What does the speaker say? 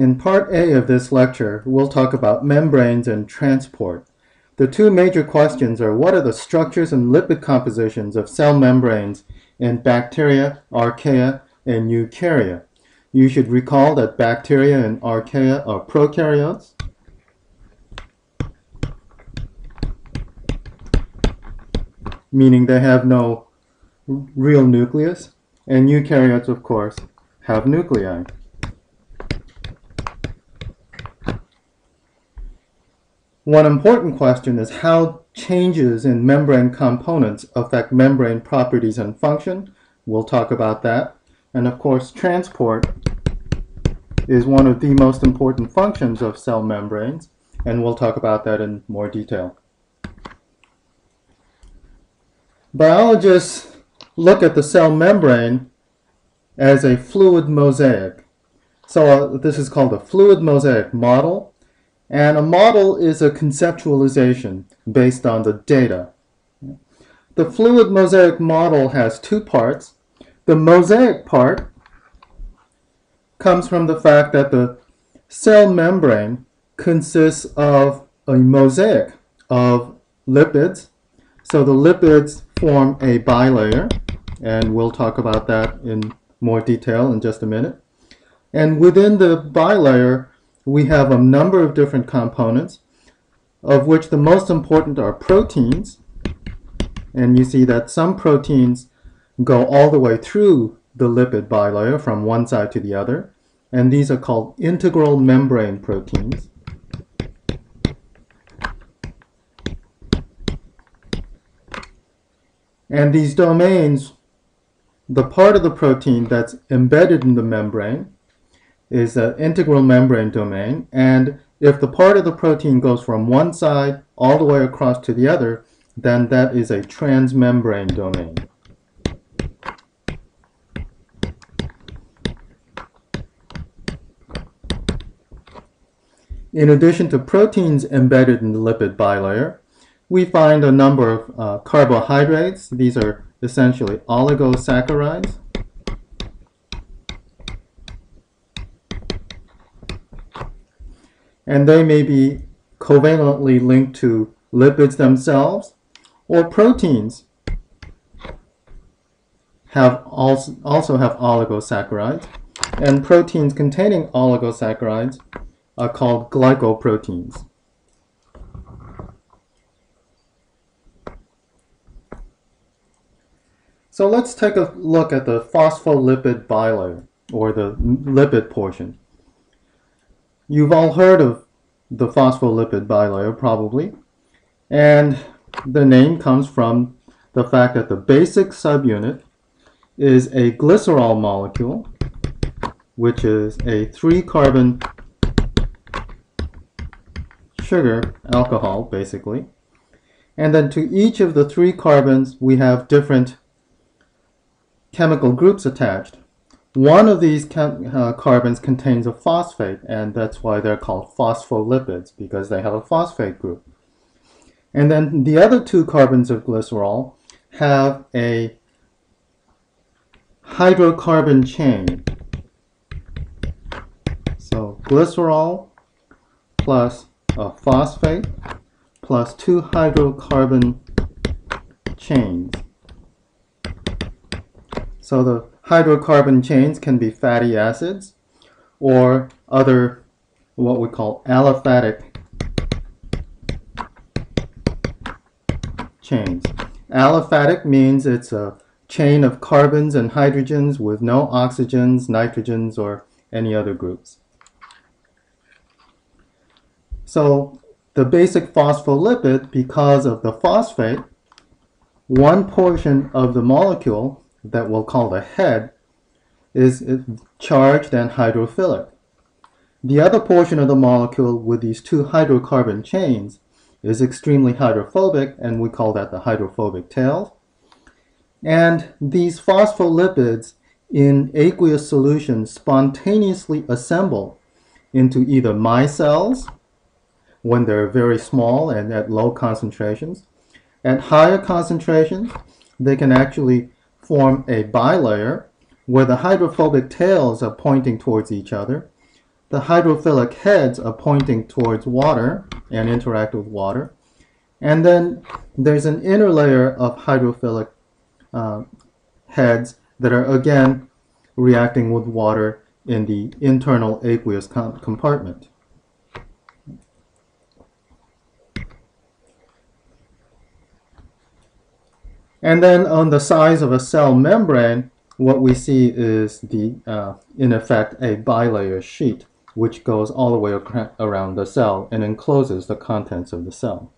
In part A of this lecture, we'll talk about membranes and transport. The two major questions are what are the structures and lipid compositions of cell membranes in bacteria, archaea, and eukarya. You should recall that bacteria and archaea are prokaryotes. Meaning they have no real nucleus, and eukaryotes, of course, have nuclei. One important question is how changes in membrane components affect membrane properties and function. We'll talk about that. And of course, transport is one of the most important functions of cell membranes, and we'll talk about that in more detail. Biologists look at the cell membrane as a fluid mosaic. So uh, this is called a fluid mosaic model, and a model is a conceptualization based on the data. The fluid mosaic model has two parts. The mosaic part comes from the fact that the cell membrane consists of a mosaic of lipids. So the lipids form a bilayer, and we'll talk about that in more detail in just a minute. And within the bilayer, we have a number of different components, of which the most important are proteins. And you see that some proteins go all the way through the lipid bilayer from one side to the other. And these are called integral membrane proteins. And these domains, the part of the protein that's embedded in the membrane is an integral membrane domain. And if the part of the protein goes from one side all the way across to the other, then that is a transmembrane domain. In addition to proteins embedded in the lipid bilayer, we find a number of uh, carbohydrates. These are essentially oligosaccharides. And they may be covalently linked to lipids themselves or proteins have also, also have oligosaccharides. And proteins containing oligosaccharides are called glycoproteins. So let's take a look at the phospholipid bilayer, or the lipid portion. You've all heard of the phospholipid bilayer, probably, and the name comes from the fact that the basic subunit is a glycerol molecule, which is a three-carbon sugar alcohol, basically. And then to each of the three carbons, we have different chemical groups attached. One of these uh, carbons contains a phosphate, and that's why they're called phospholipids, because they have a phosphate group. And then the other two carbons of glycerol have a hydrocarbon chain. So glycerol plus a phosphate plus two hydrocarbon chains. So the hydrocarbon chains can be fatty acids or other what we call aliphatic chains. Aliphatic means it's a chain of carbons and hydrogens with no oxygens, nitrogens, or any other groups. So the basic phospholipid, because of the phosphate, one portion of the molecule that we'll call the head is charged and hydrophilic. The other portion of the molecule with these two hydrocarbon chains is extremely hydrophobic, and we call that the hydrophobic tail. And these phospholipids in aqueous solution spontaneously assemble into either micelles, when they're very small and at low concentrations. At higher concentrations, they can actually form a bilayer where the hydrophobic tails are pointing towards each other. the hydrophilic heads are pointing towards water and interact with water. And then there's an inner layer of hydrophilic uh, heads that are again reacting with water in the internal aqueous com- compartment. And then on the size of a cell membrane, what we see is the, uh, in effect, a bilayer sheet, which goes all the way around the cell and encloses the contents of the cell.